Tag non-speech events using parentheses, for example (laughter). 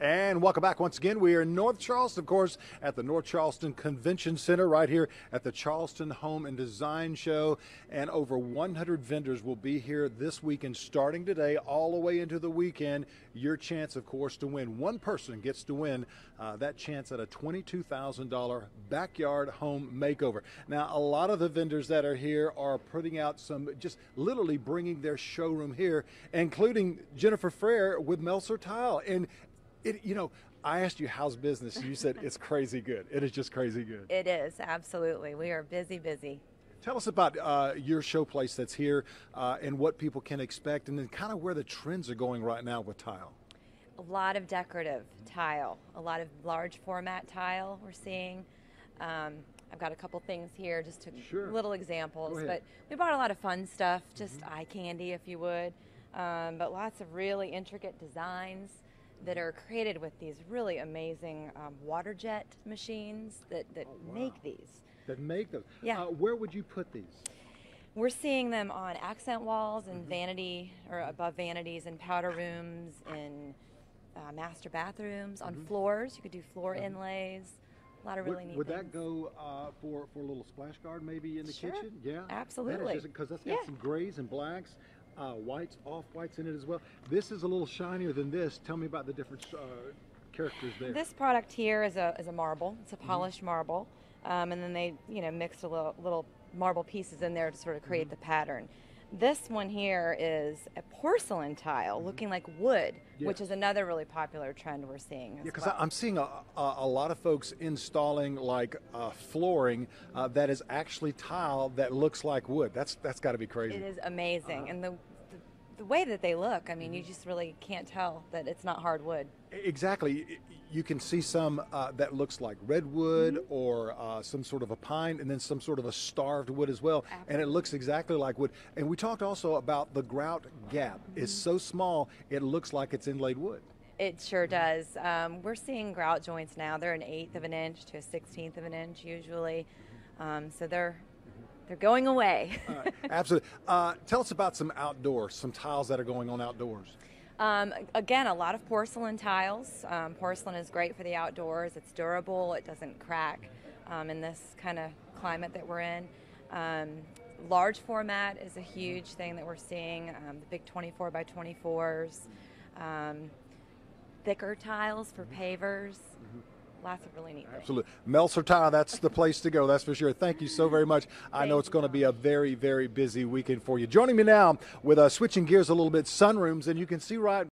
And welcome back once again. We are in North Charleston, of course, at the North Charleston Convention Center, right here at the Charleston Home and Design Show. And over 100 vendors will be here this weekend, starting today, all the way into the weekend. Your chance, of course, to win. One person gets to win uh, that chance at a $22,000 backyard home makeover. Now, a lot of the vendors that are here are putting out some, just literally bringing their showroom here, including Jennifer Frere with Melcer Tile. And it, you know, I asked you how's business. You said it's (laughs) crazy good. It is just crazy good. It is absolutely. We are busy, busy. Tell us about uh, your showplace that's here uh, and what people can expect, and then kind of where the trends are going right now with tile. A lot of decorative tile, a lot of large format tile we're seeing. Um, I've got a couple things here, just to sure. little examples. But we bought a lot of fun stuff, just mm-hmm. eye candy, if you would. Um, but lots of really intricate designs that are created with these really amazing um, water jet machines that, that oh, wow. make these. That make them? Yeah. Uh, where would you put these? We're seeing them on accent walls and mm-hmm. vanity or above vanities in powder rooms, in uh, master bathrooms, on mm-hmm. floors. You could do floor mm-hmm. inlays. A lot of really would, neat. Would things. that go uh, for for a little splash guard maybe in the sure. kitchen? Yeah, absolutely. Because that that's got yeah. some grays and blacks uh, whites, off whites in it as well. This is a little shinier than this. Tell me about the different uh, characters there. This product here is a, is a marble. It's a mm-hmm. polished mm-hmm. marble. Um, and then they, you know, mixed a little, little marble pieces in there to sort of create mm-hmm. the pattern. This one here is a porcelain tile mm-hmm. looking like wood, yes. which is another really popular trend we're seeing. yeah, because well. I'm seeing a, a, a, lot of folks installing like uh, flooring uh, that is actually tile that looks like wood. That's that's got to be crazy. It is amazing, uh, and the the way that they look, I mean, you just really can't tell that it's not hardwood. Exactly. You can see some uh, that looks like redwood mm-hmm. or uh, some sort of a pine, and then some sort of a starved wood as well. Absolutely. And it looks exactly like wood. And we talked also about the grout gap. Mm-hmm. It's so small, it looks like it's inlaid wood. It sure does. Um, we're seeing grout joints now. They're an eighth of an inch to a sixteenth of an inch usually. Um, so they're they're going away. (laughs) absolutely. Uh, tell us about some outdoors, some tiles that are going on outdoors. Um, again, a lot of porcelain tiles. Um, porcelain is great for the outdoors. It's durable. It doesn't crack um, in this kind of climate that we're in. Um, large format is a huge thing that we're seeing. Um, the big 24 by 24s. Um, thicker tiles for pavers. Lots of really neat things. Absolutely. Melcer Tile, that's the place to go, that's for sure. Thank you so very much. I know it's going to be a very, very busy weekend for you. Joining me now with uh, switching gears a little bit, sunrooms, and you can see right